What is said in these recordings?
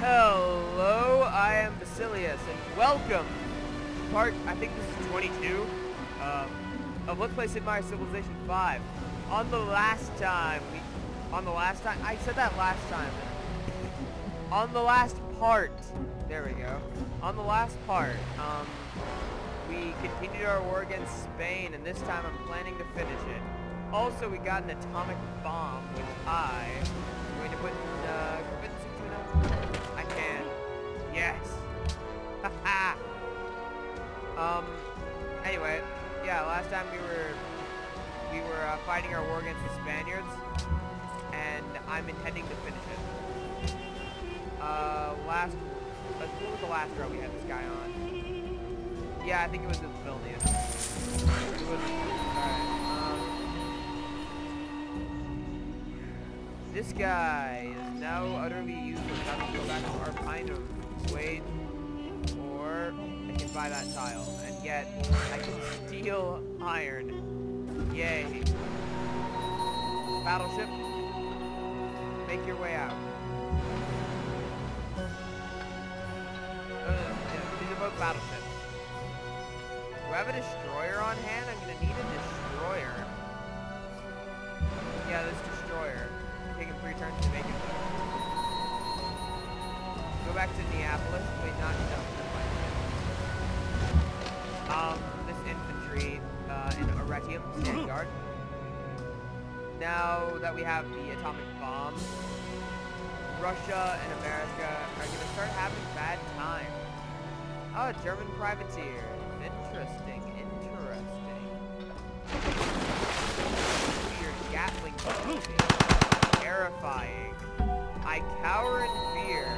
Hello, I am Basileus, and welcome to part, I think this is 22, um, of Let's Play Sid Meier's Civilization 5. On the last time, we, on the last time, I said that last time. On the last part, there we go. On the last part, um, we continued our war against Spain, and this time I'm planning to finish it. Also, we got an atomic bomb, which I am going to put in, uh, Yes. Um, anyway, yeah, last time we were, we were uh, fighting our war against the Spaniards, and I'm intending to finish it. Uh, last, what was the last row we had this guy on? Yeah, I think it was the Vilnius. It was, alright. This guy is now utterly useless. I have to go back to Arpinum, wait, or I can buy that tile, and get, I can steal iron. Yay. Battleship, make your way out. Uh, yeah, these are both battleships. Do I have a destroyer on hand? I'm Now that we have the atomic bomb, Russia and America are going to start having bad time. Oh, ah, German privateer. Interesting, interesting. Weird Gatling terrifying. I cower in fear.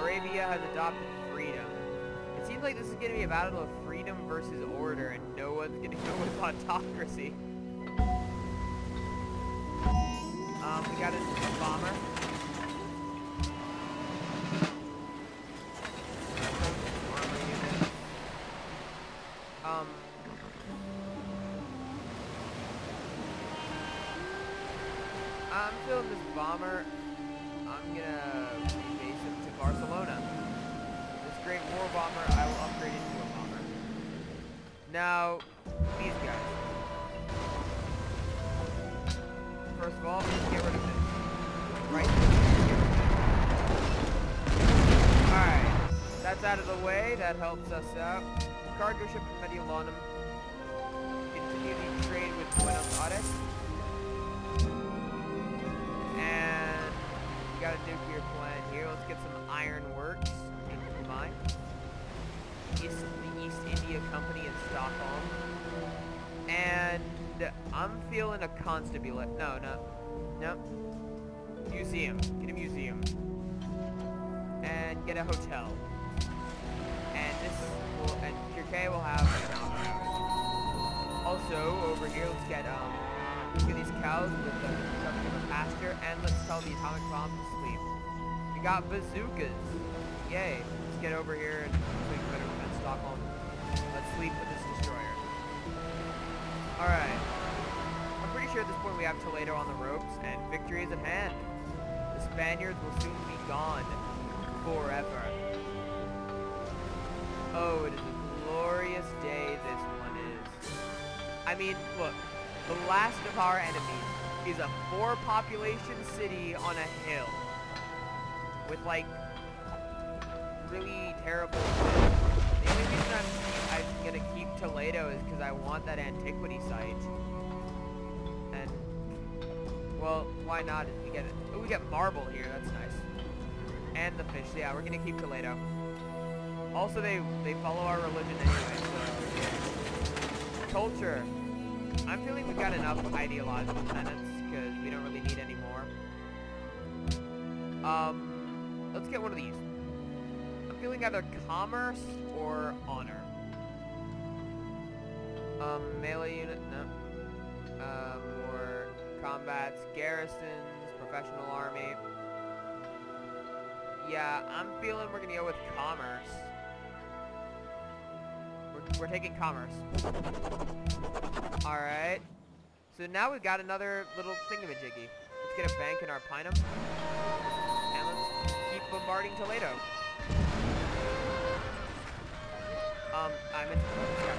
Arabia has adopted freedom. It seems like this is going to be a battle of freedom versus order, and no one's going to go with autocracy. Got a, That helps us out. Cargo ship in Mediolanum. Continue the trade with Buenos Aires. And we got a nuclear plant here. Let's get some iron works in Cumae. East, the East India Company in Stockholm. And I'm feeling a constabulate. No, no. No. Museum. Get a museum. And get a hotel. And Kirke will have an. Also, over here, let's get, um, Look at these cows with the something of pasture, and let's tell the atomic bomb to sleep. We got bazookas. Yay. Let's get over here and sleep better than Stockholm. Let's sleep with this destroyer. Alright. I'm pretty sure at this point we have Toledo on the ropes, and victory is at hand. The Spaniards will soon be gone. Forever. Oh, it is a glorious day this one is. I mean, look, the last of our enemies is a four population city on a hill. With like really terrible The only reason I'm, I'm gonna keep Toledo is because I want that antiquity site. And well, why not? We get we get marble here, that's nice. And the fish, yeah, we're gonna keep Toledo. Also they they follow our religion anyway, so culture. I'm feeling we've got enough ideological tenets, because we don't really need any more. Um, let's get one of these. I'm feeling either commerce or honor. Um, melee unit, no. Um, more combats, garrisons, professional army. Yeah, I'm feeling we're gonna go with commerce. We're, taking commerce. Alright. So now we've got another little thingamajiggy. Let's get a bank in Arpinum. And let's keep bombarding Toledo. Um, I meant to yeah.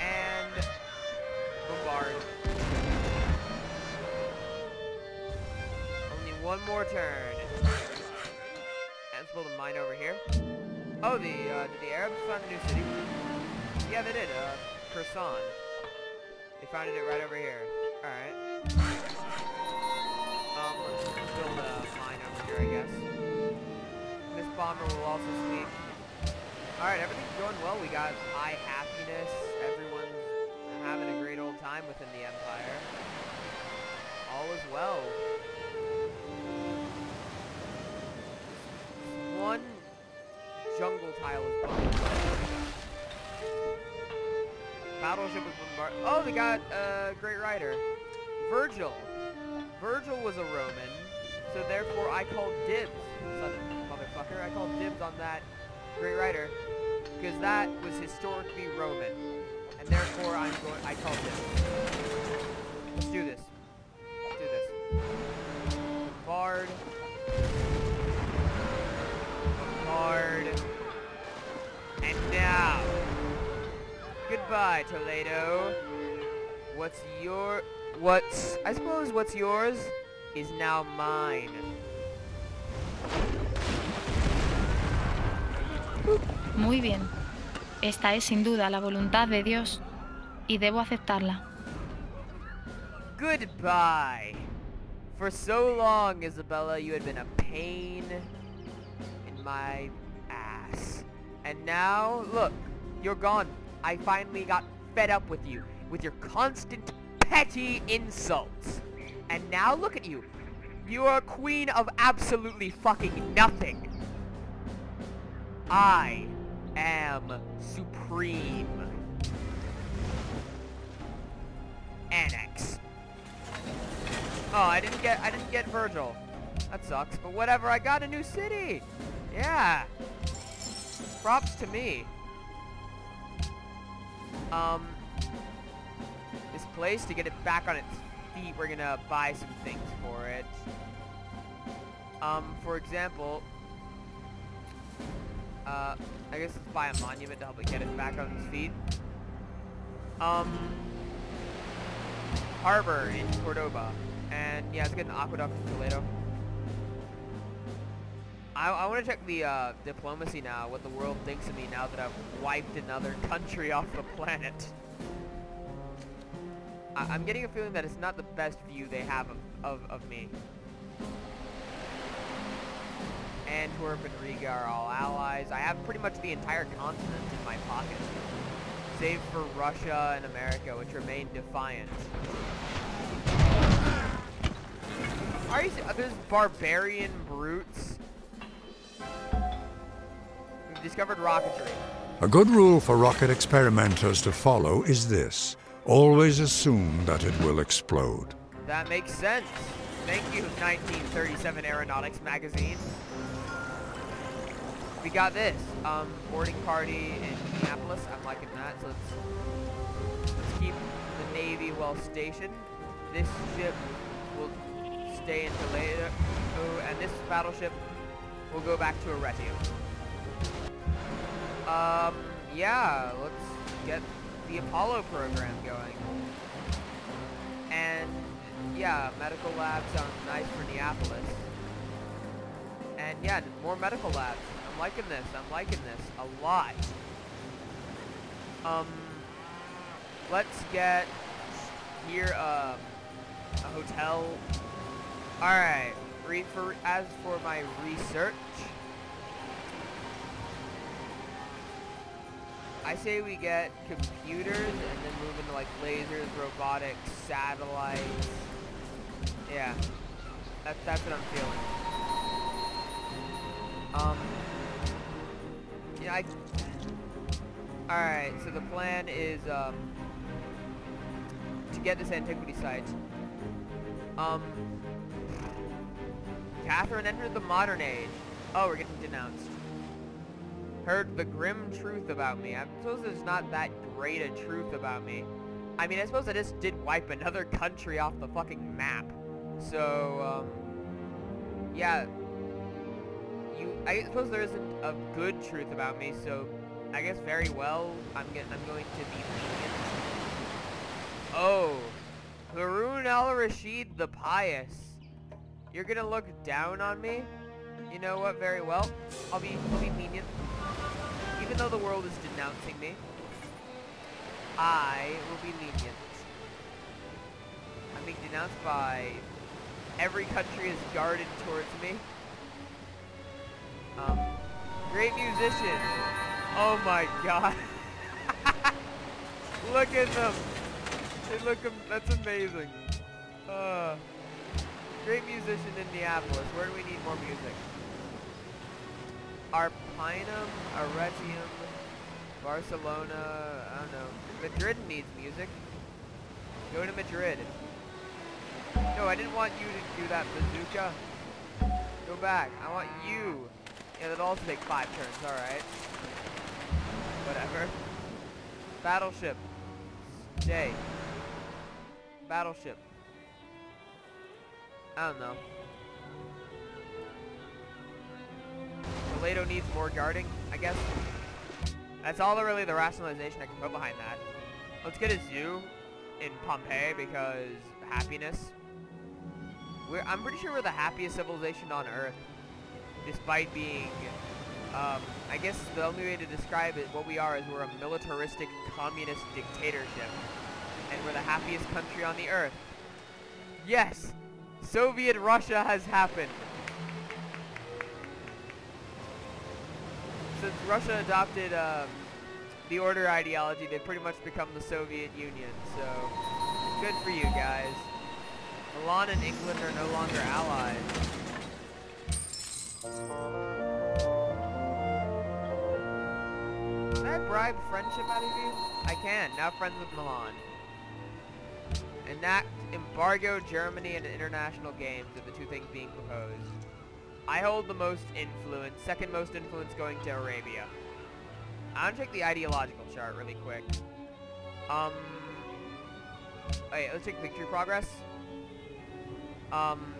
And bombard. Only one more turn. Let's build a mine over here. Oh, the uh, did the Arabs find the new city? Yeah, they did. Uh, Kherson. They founded it right over here. All right. Um, let's build a mine over here, I guess. This bomber will also sweep. All right, everything's going well. We got high happiness. Battleship was bombarded. Oh, they got a uh, great rider. Virgil. Virgil was a Roman, so therefore I called dibs, son motherfucker. I called dibs on that great rider because that was historically Roman, and therefore I'm going. I called dibs. Let's do this. Goodbye, Toledo. What's your... What's... I suppose what's yours is now mine. Muy bien. Esta es sin duda la voluntad de Dios y debo aceptarla. Goodbye. For so long, Isabella, you had been a pain in my ass. And now, look, you're gone. I finally got fed up with you, with your constant petty insults. And now look at you. You are a queen of absolutely fucking nothing. I am supreme. Annex. Oh, I didn't get I didn't get Virgil. That sucks, but whatever, I got a new city. Yeah. Props to me. Um, this place, to get it back on its feet, we're gonna buy some things for it. Um, for example, uh, I guess let's buy a monument to help it get it back on its feet. Um, harbor in Cordoba. And yeah, let's get an aqueduct in Toledo. I, I want to check the uh, diplomacy now, what the world thinks of me now that I've wiped another country off the planet. I, am getting a feeling that it's not the best view they have of, of, of me. Antwerp and Riga are all allies. I have pretty much the entire continent in my pocket. Save for Russia and America, which remain defiant. Are you, barbarian brutes discovered rocketry. A good rule for rocket experimenters to follow is this. Always assume that it will explode. That makes sense. Thank you, 1937 Aeronautics magazine. We got this. Um, boarding party in Minneapolis. I'm liking that. So let's, let's keep the Navy well stationed. This ship will stay in Toledo, and this battleship will go back to Arretio. Um, yeah, let's get the Apollo program going. And, yeah, medical lab sounds nice for Neapolis. And, yeah, more medical labs. I'm liking this. I'm liking this a lot. Um, let's get here, uh, a hotel. Alright, for, as for my research, I say we get computers and then move into like lasers, robotics, satellites. Yeah, that's that's what I'm feeling. Um, yeah, I. All right, so the plan is um to get this antiquity site. Um, Catherine entered the modern age. Oh, we're getting denounced heard the grim truth about me. I suppose there's not that great a truth about me. I mean, I suppose I just did wipe another country off the fucking map. So, um, yeah. you, I suppose there isn't a good truth about me, so I guess very well, I'm, get, I'm going to be lenient. Oh, Harun al-Rashid the Pious. You're gonna look down on me? You know what, very well. I'll be, I'll be lenient. Even though the world is denouncing me, I will be lenient. I'm being denounced by every country is guarded towards me. Um, great musician. Oh my god. look at them. They look, that's amazing. Uh, great musician in Neapolis. Where do we need more music? Arpinum, Arretium, Barcelona, I don't know. Madrid needs music. Go to Madrid. No, I didn't want you to do that, bazooka. Go back. I want you. Yeah, that'll also take five turns, alright. Whatever. Battleship. Stay. Battleship. I don't know. Toledo needs more guarding, I guess. That's all really the rationalization I can put behind that. Let's get a zoo in Pompeii because happiness. We're, I'm pretty sure we're the happiest civilization on Earth, despite being, um, I guess the only way to describe it, what we are is we're a militaristic communist dictatorship, and we're the happiest country on the Earth. Yes, Soviet Russia has happened. Russia adopted um, the order ideology, they've pretty much become the Soviet Union, so good for you guys. Milan and England are no longer allies. Can I bribe friendship out of you? I can. Now friends with Milan. Enact embargo Germany and international games are the two things being proposed. I hold the most influence, second most influence going to Arabia. I'm gonna check the ideological chart really quick. Um, wait, let's check victory progress. Um,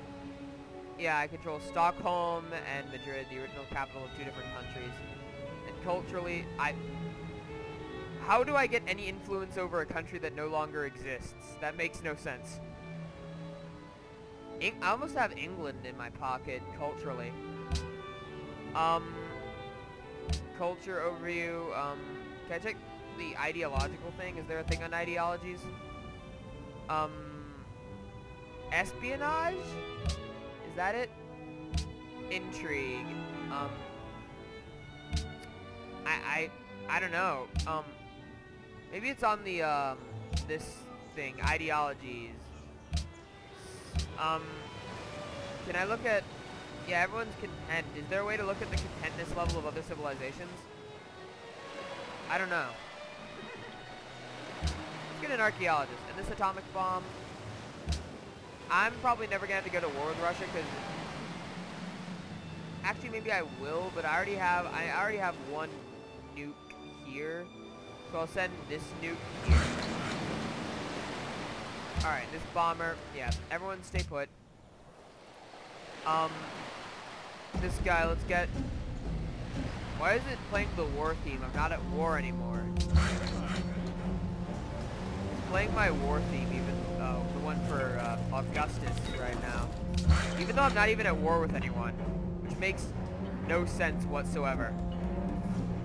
yeah, I control Stockholm and Madrid, the original capital of two different countries. And culturally, I... How do I get any influence over a country that no longer exists? That makes no sense. I almost have England in my pocket, culturally. Um, culture overview, um, can I check the ideological thing? Is there a thing on ideologies? Um, espionage? Is that it? Intrigue. Um, I, I, I don't know. Um, maybe it's on the, um, this thing, ideologies. Um, can I look at... Yeah, everyone's content. Is there a way to look at the contentness level of other civilizations? I don't know. Let's get an archaeologist. And this atomic bomb... I'm probably never going to have to go to war with Russia because... Actually, maybe I will, but I already have... I already have one nuke here. So I'll send this nuke here. Alright, this bomber, yeah, everyone stay put. Um, this guy, let's get... Why is it playing the war theme? I'm not at war anymore. It's playing my war theme even, oh, the one for uh, Augustus right now. Even though I'm not even at war with anyone, which makes no sense whatsoever.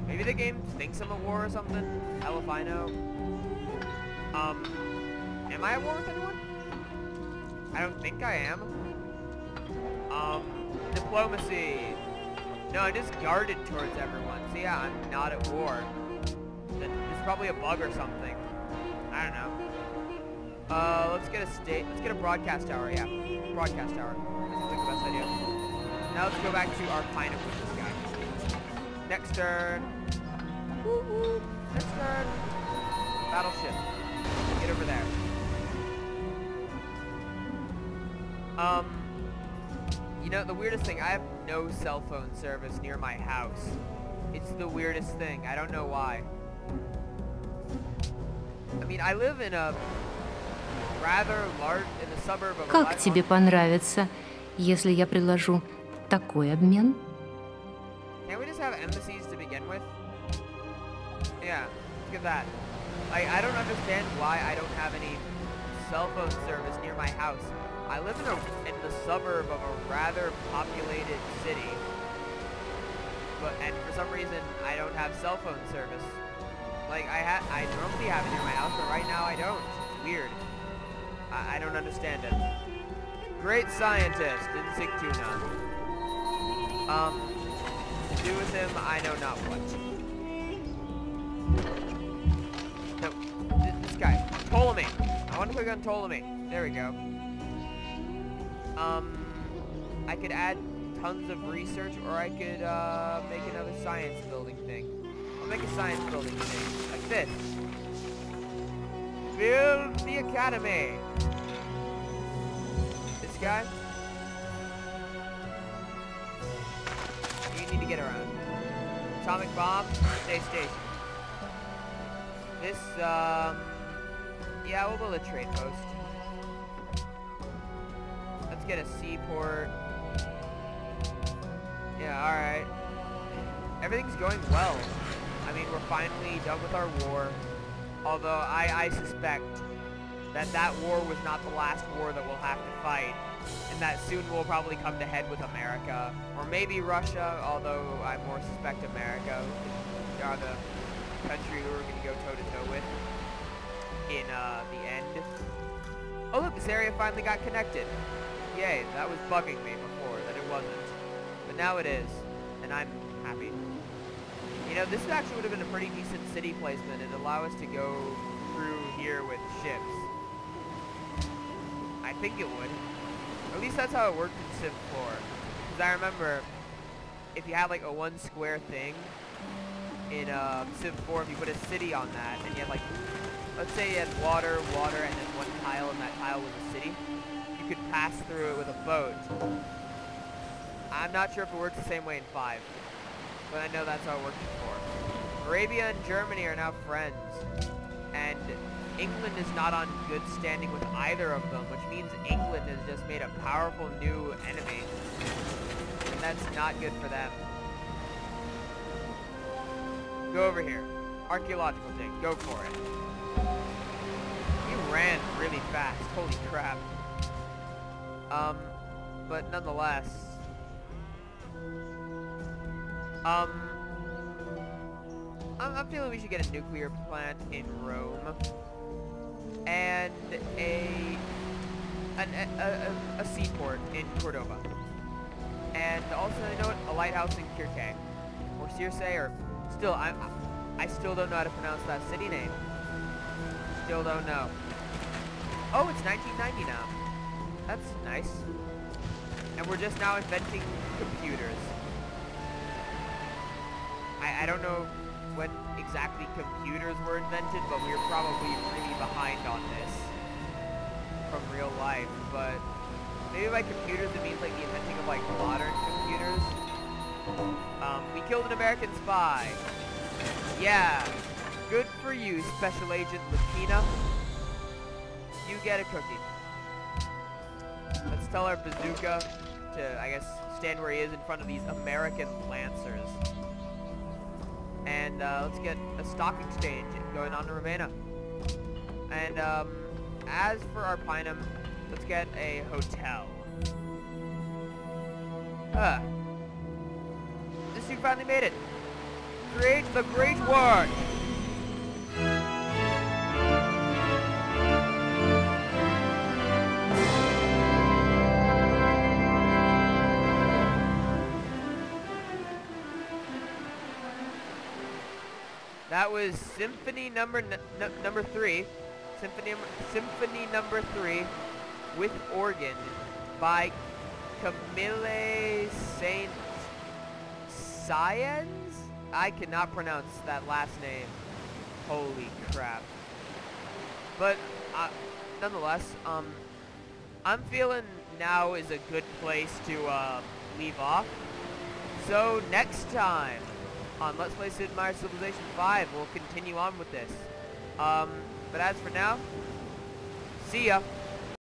Maybe the game thinks I'm at war or something? Hell if I know. Um, Am I at war with anyone? I don't think I am. Um, diplomacy. No, I just guarded towards everyone. So yeah, I'm not at war. It's probably a bug or something. I don't know. Uh, let's get a state. Let's get a broadcast tower. Yeah, broadcast tower. That seems like the best idea. Now let's go back to our Arpinum with this guy. Next turn. Woo -woo. Next turn. Battleship. Get over there. Um, you know, the weirdest thing, I have no cell phone service near my house. It's the weirdest thing. I don't know why. I mean, I live in a rather large, in the suburb of Как тебе понравится, если я предложу такой обмен? just have embassies to begin with? Yeah, look at that. Like, I don't understand why I don't have any cell phone service near my house. I live in a in the suburb of a rather populated city. But and for some reason I don't have cell phone service. Like I ha I normally have it near my house, but right now I don't. It's weird. I, I don't understand it. Great scientist in Sigtuna. Um, to do with him, I know not what. No, this guy, Ptolemy. I want to click on Ptolemy. There we go. Um, I could add tons of research, or I could uh, make another science building thing. I'll make a science building thing, like this. Build the academy. This guy. You need to get around. Atomic bomb, stay station. This, um, yeah, we'll build a trade post. Get a seaport. Yeah, alright. Everything's going well. I mean, we're finally done with our war. Although I, I suspect that that war was not the last war that we'll have to fight. And that soon we'll probably come to head with America. Or maybe Russia, although I more suspect America. Are the country we're going to go toe-to-toe with in uh, the end. Oh look, this area finally got connected. Yay, that was bugging me before, that it wasn't. But now it is, and I'm happy. You know, this actually would have been a pretty decent city placement. It'd allow us to go through here with ships. I think it would. At least that's how it worked in Civ 4. Because I remember, if you had like a one square thing, in um, Civ 4, if you put a city on that, and you had like, let's say you had water, water, and then one tile, and that tile was a city, you could pass through it with a boat. I'm not sure if it works the same way in 5, but I know that's how it worked before. Arabia and Germany are now friends, and England is not on good standing with either of them, which means England has just made a powerful new enemy, and that's not good for them. Go over here. Archaeological dig. Go for it. You ran really fast. Holy crap. Um, but nonetheless. Um, I'm, I'm feeling we should get a nuclear plant in Rome. And a, an, a, a, a seaport in Cordoba. And also, you know what? A lighthouse in Kirke. Or Circe, or Still, I, I still don't know how to pronounce that city name. Still don't know. Oh, it's 1990 now. That's nice. And we're just now inventing computers. I, I don't know when exactly computers were invented, but we are probably really behind on this from real life. But maybe by computers it means like the inventing of like modern computers. Um, we killed an American spy. Yeah. Good for you, Special Agent Lapina. You get a cookie. Let's tell our bazooka to, I guess, stand where he is in front of these American Lancers. And uh, let's get a stock exchange going on to Ravenna. And um, as for our Arpinum, let's get a hotel. Huh. This you finally made it. Create the great work. That was Symphony number number three, Symphony Symphony number three, with organ, by Camille Saint Science. I cannot pronounce that last name. Holy crap. But uh, nonetheless, um, I'm feeling now is a good place to uh, leave off. So next time on Let's Play Sid Meier's Civilization 5, we'll continue on with this. Um, but as for now, see ya.